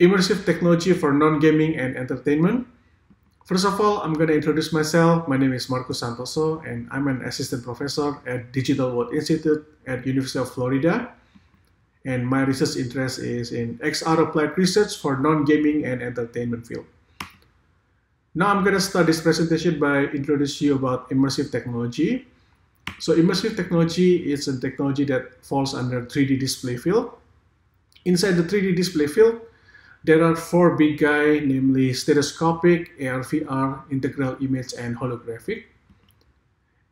immersive technology for non-gaming and entertainment. First of all, I'm going to introduce myself. My name is Marcus Santoso, and I'm an assistant professor at Digital World Institute at University of Florida. And my research interest is in XR applied research for non-gaming and entertainment field. Now I'm going to start this presentation by introducing you about immersive technology. So immersive technology is a technology that falls under 3D display field. Inside the 3D display field, there are four big guys, namely stereoscopic, AR, VR, integral image, and holographic.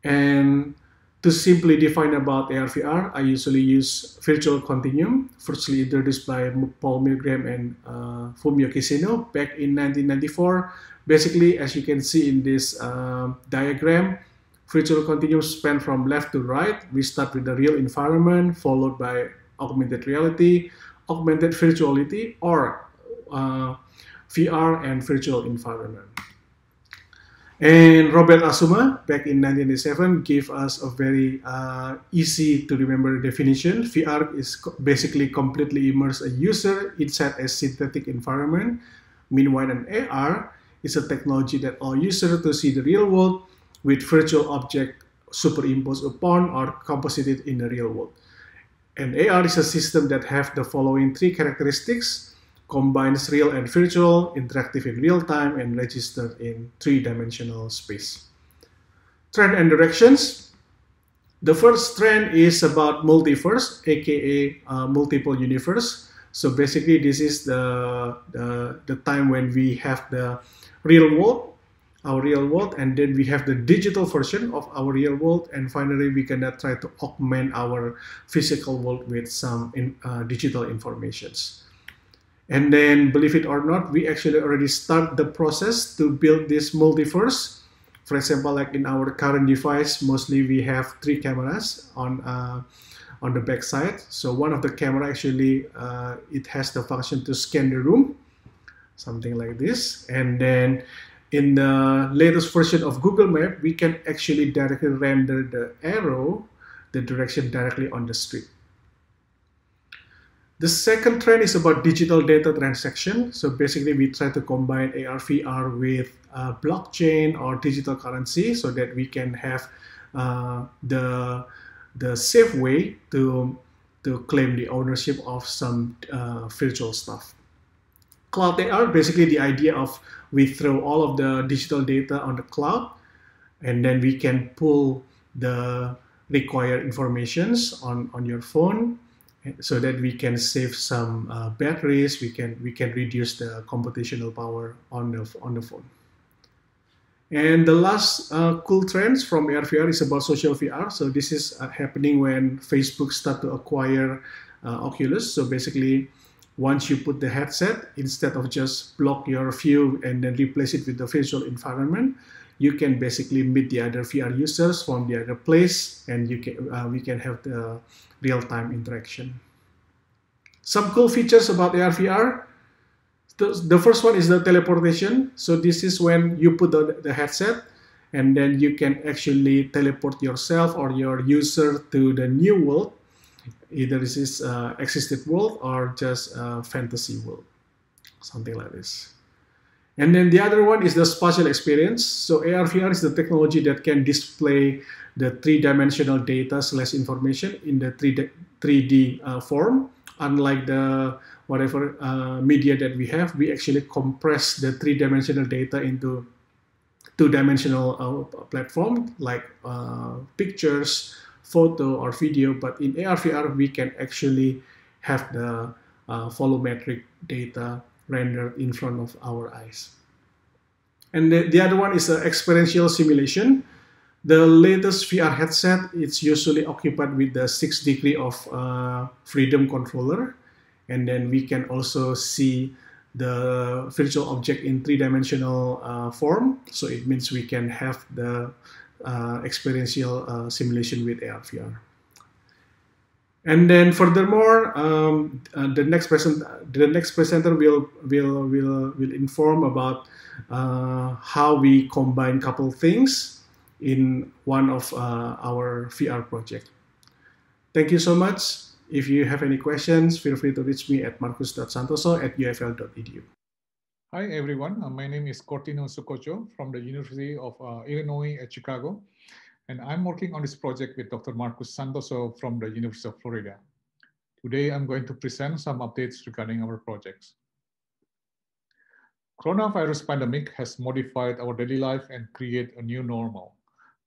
And to simply define about AR, VR, I usually use virtual continuum, firstly introduced by Paul Milgram and uh, Fumio Kishino back in 1994. Basically, as you can see in this uh, diagram, virtual continuum span from left to right. We start with the real environment, followed by augmented reality, augmented virtuality, or VR and virtual environment. And Robert Azuma, back in 1987, gave us a very uh, easy to remember definition. VR is basically completely immerse a user inside a synthetic environment. Meanwhile, an AR is a technology that allows user to see the real world with virtual object superimposed upon or composited in the real world. And AR is a system that have the following three characteristics combines real and virtual, interactive in real time, and registered in three-dimensional space. Trend and directions. The first trend is about multiverse, aka uh, multiple universe. So basically, this is the, the, the time when we have the real world, our real world, and then we have the digital version of our real world, and finally we can try to augment our physical world with some in, uh, digital informations. And then, believe it or not, we actually already start the process to build this multiverse. For example, like in our current device, mostly we have three cameras on uh, on the back side. So one of the camera actually uh, it has the function to scan the room, something like this. And then in the latest version of Google Map, we can actually directly render the arrow, the direction directly on the street. The second trend is about digital data transaction. So basically, we try to combine AR, VR with uh, blockchain or digital currency so that we can have uh, the the safe way to to claim the ownership of some uh, virtual stuff. Cloud AR, basically the idea of we throw all of the digital data on the cloud, and then we can pull the required informations on on your phone so that we can save some uh, batteries we can we can reduce the computational power on the on the phone. And the last uh, cool trends from AR VR is about social VR so this is uh, happening when Facebook start to acquire uh, Oculus. So basically once you put the headset instead of just block your view and then replace it with the virtual environment you can basically meet the other VR users from the other place and you can uh, we can have the real-time interaction. Some cool features about AR VR. The, the first one is the teleportation. So this is when you put the, the headset and then you can actually teleport yourself or your user to the new world. Either this is uh, existed world or just a fantasy world, something like this. And then the other one is the spatial experience. So AR VR is the technology that can display the three-dimensional data slash information in the 3D, 3D uh, form. Unlike the whatever uh, media that we have, we actually compress the three-dimensional data into two-dimensional uh, platform like uh, pictures, photo, or video. But in AR VR, we can actually have the uh, volumetric data rendered in front of our eyes. And the, the other one is an experiential simulation. The latest VR headset it's usually occupied with the six degree of uh, freedom controller, and then we can also see the virtual object in three-dimensional uh, form. So it means we can have the uh, experiential uh, simulation with AR VR. And then furthermore, um, uh, the next the next presenter will will will will inform about uh, how we combine couple things in one of uh, our VR project. Thank you so much. If you have any questions, feel free to reach me at marcus.santoso at ufl.edu. Hi, everyone. Uh, my name is Cortino Sukotjo from the University of uh, Illinois at Chicago. And I'm working on this project with Dr. Marcus Santoso from the University of Florida. Today, I'm going to present some updates regarding our projects. Coronavirus pandemic has modified our daily life and create a new normal.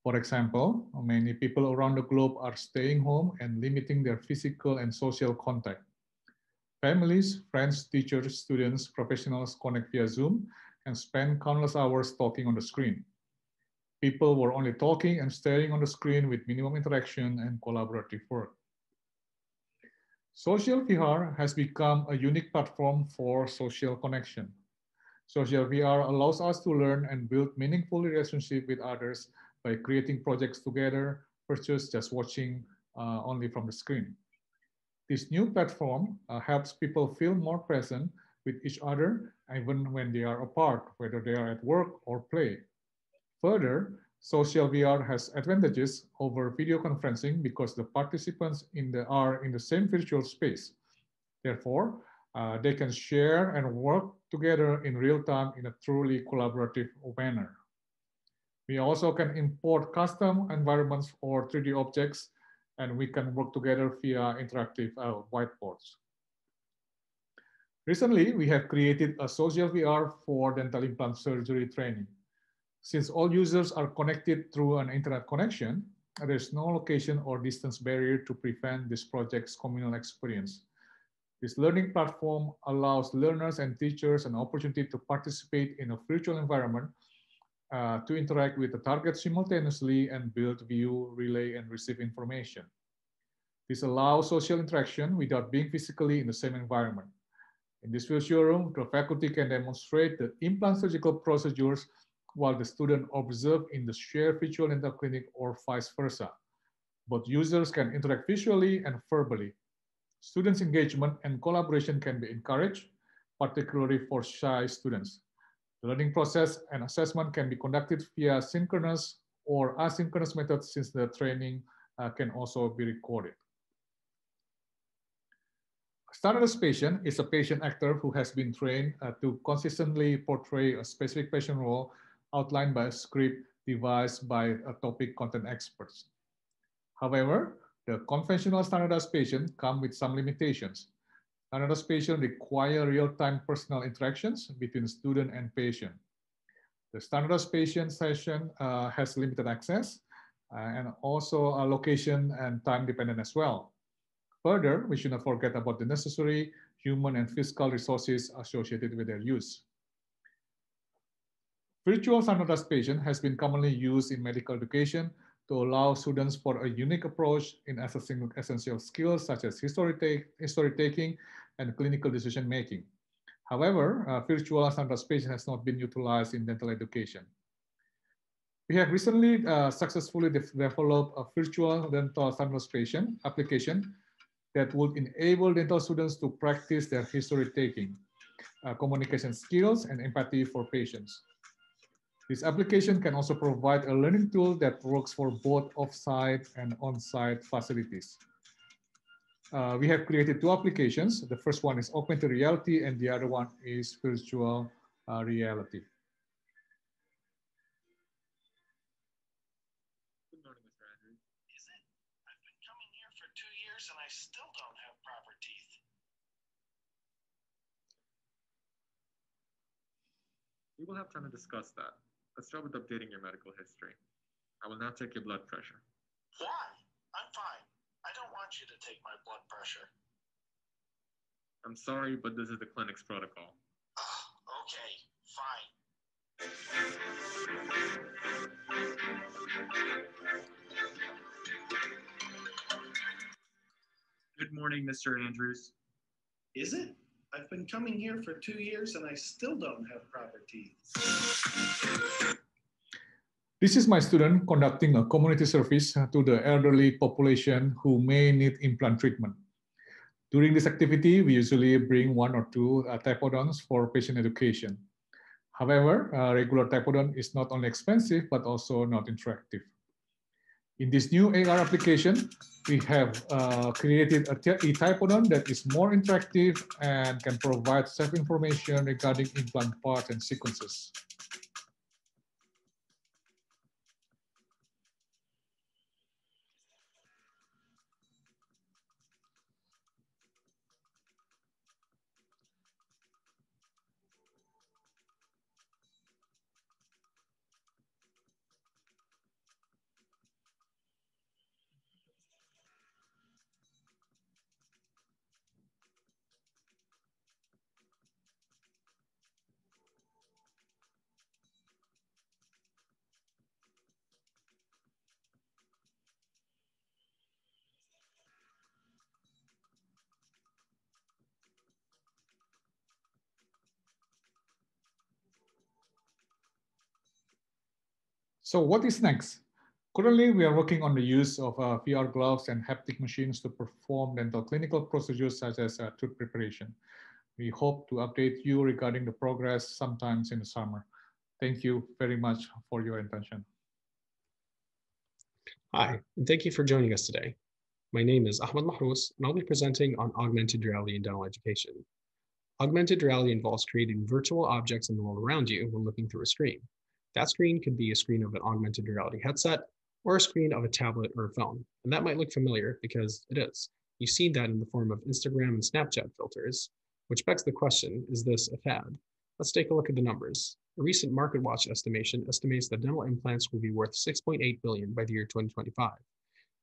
For example, many people around the globe are staying home and limiting their physical and social contact. Families, friends, teachers, students, professionals connect via Zoom and spend countless hours talking on the screen. People were only talking and staring on the screen with minimum interaction and collaborative work. Social VR has become a unique platform for social connection. Social VR allows us to learn and build meaningful relationship with others by creating projects together versus just watching uh, only from the screen. This new platform uh, helps people feel more present with each other even when they are apart, whether they are at work or play. Further, social VR has advantages over video conferencing because the participants in the, are in the same virtual space. Therefore, uh, they can share and work together in real time in a truly collaborative manner. We also can import custom environments or 3D objects, and we can work together via interactive uh, whiteboards. Recently, we have created a social VR for dental implant surgery training. Since all users are connected through an internet connection, there's no location or distance barrier to prevent this project's communal experience. This learning platform allows learners and teachers an opportunity to participate in a virtual environment uh, to interact with the target simultaneously and build, view, relay, and receive information. This allows social interaction without being physically in the same environment. In this virtual room, the faculty can demonstrate the implant surgical procedures while the student observe in the shared virtual dental clinic or vice versa. Both users can interact visually and verbally. Students' engagement and collaboration can be encouraged, particularly for shy students. The learning process and assessment can be conducted via synchronous or asynchronous methods since the training uh, can also be recorded. A standardized patient is a patient actor who has been trained uh, to consistently portray a specific patient role outlined by a script devised by a topic content experts. However, the conventional standardized patient come with some limitations. Standardized patient require real-time personal interactions between student and patient. The standardized patient session uh, has limited access uh, and also a location and time dependent as well. Further, we should not forget about the necessary human and physical resources associated with their use. Virtual patient has been commonly used in medical education to allow students for a unique approach in assessing essential skills such as history, take, history taking and clinical decision making. However, uh, virtual patient has not been utilized in dental education. We have recently uh, successfully de developed a virtual dental patient application that would enable dental students to practice their history taking, uh, communication skills, and empathy for patients. This application can also provide a learning tool that works for both off-site and on-site facilities. Uh, we have created two applications. The first one is augmented reality and the other one is virtual uh, reality. Good morning, Mr. Andrews. Is it? I've been coming here for two years and I still don't have proper teeth. We will have time to discuss that. Let's start with updating your medical history. I will now take your blood pressure. Why? I'm fine. I don't want you to take my blood pressure. I'm sorry, but this is the clinic's protocol. okay, fine. Good morning, Mr. Andrews. Is it? I've been coming here for two years and I still don't have proper teeth. This is my student conducting a community service to the elderly population who may need implant treatment. During this activity, we usually bring one or two uh, typodonts for patient education. However, uh, regular typodont is not only expensive, but also not interactive. In this new AR application, we have uh, created a e-typodont that is more interactive and can provide self-information regarding implant parts and sequences. So what is next? Currently, we are working on the use of uh, VR gloves and haptic machines to perform dental clinical procedures such as uh, tooth preparation. We hope to update you regarding the progress sometimes in the summer. Thank you very much for your attention. Hi, and thank you for joining us today. My name is Ahmed Mahrous, and I'll be presenting on augmented reality in dental education. Augmented reality involves creating virtual objects in the world around you when looking through a screen. That screen could be a screen of an augmented reality headset or a screen of a tablet or a phone. And that might look familiar because it is. You've seen that in the form of Instagram and Snapchat filters, which begs the question, is this a fad? Let's take a look at the numbers. A recent MarketWatch estimation estimates that dental implants will be worth 6.8 billion by the year 2025.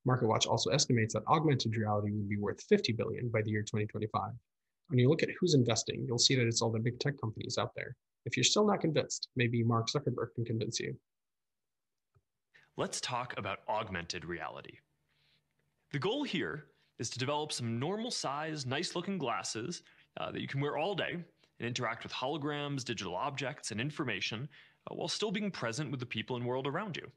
MarketWatch also estimates that augmented reality will be worth 50 billion by the year 2025. When you look at who's investing, you'll see that it's all the big tech companies out there. If you're still not convinced, maybe Mark Zuckerberg can convince you. Let's talk about augmented reality. The goal here is to develop some normal size, nice looking glasses uh, that you can wear all day and interact with holograms, digital objects, and information uh, while still being present with the people and world around you.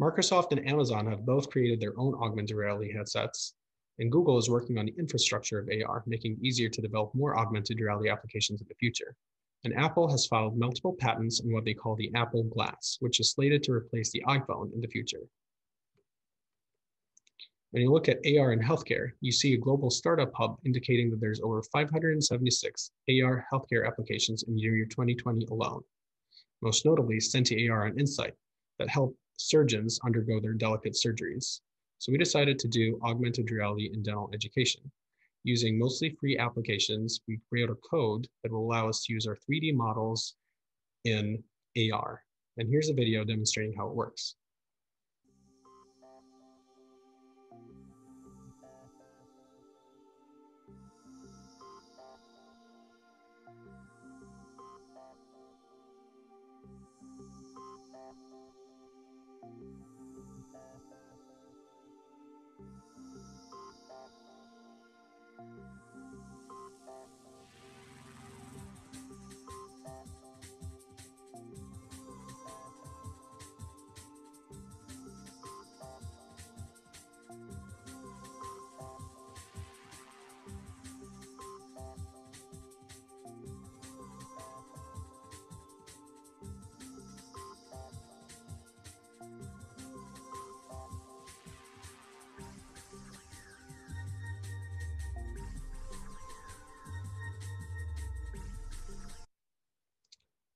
Microsoft and Amazon have both created their own augmented reality headsets, and Google is working on the infrastructure of AR, making it easier to develop more augmented reality applications in the future and Apple has filed multiple patents on what they call the Apple Glass, which is slated to replace the iPhone in the future. When you look at AR in healthcare, you see a global startup hub indicating that there's over 576 AR healthcare applications in year 2020 alone. Most notably, Senti AR and Insight that help surgeons undergo their delicate surgeries. So we decided to do augmented reality in dental education. Using mostly free applications, we create a code that will allow us to use our 3D models in AR. And here's a video demonstrating how it works.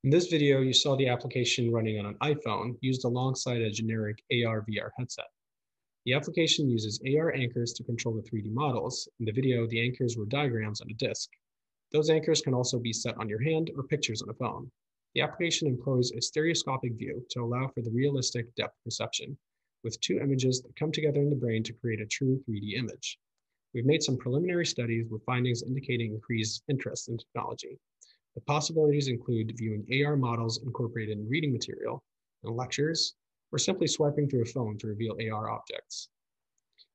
In this video, you saw the application running on an iPhone used alongside a generic AR-VR headset. The application uses AR anchors to control the 3D models. In the video, the anchors were diagrams on a disk. Those anchors can also be set on your hand or pictures on a phone. The application employs a stereoscopic view to allow for the realistic depth perception, with two images that come together in the brain to create a true 3D image. We've made some preliminary studies with findings indicating increased interest in technology. The possibilities include viewing AR models incorporated in reading material and lectures, or simply swiping through a phone to reveal AR objects.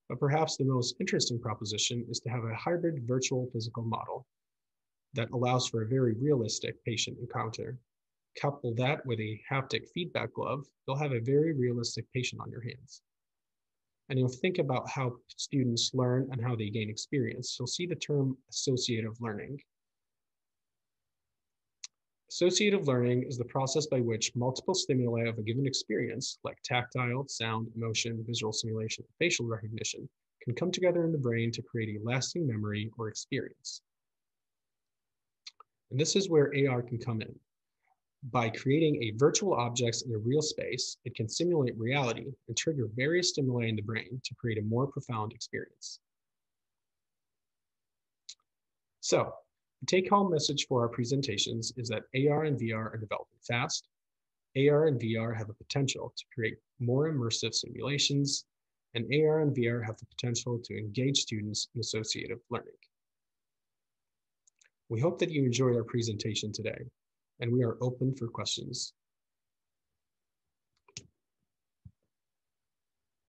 But perhaps the most interesting proposition is to have a hybrid virtual physical model that allows for a very realistic patient encounter. Couple that with a haptic feedback glove, you'll have a very realistic patient on your hands. And you'll think about how students learn and how they gain experience. You'll see the term associative learning Associative learning is the process by which multiple stimuli of a given experience, like tactile, sound, emotion, visual simulation, and facial recognition, can come together in the brain to create a lasting memory or experience. And this is where AR can come in. By creating a virtual objects in a real space, it can simulate reality and trigger various stimuli in the brain to create a more profound experience. So the take-home message for our presentations is that AR and VR are developing fast. AR and VR have the potential to create more immersive simulations, and AR and VR have the potential to engage students in associative learning. We hope that you enjoyed our presentation today, and we are open for questions.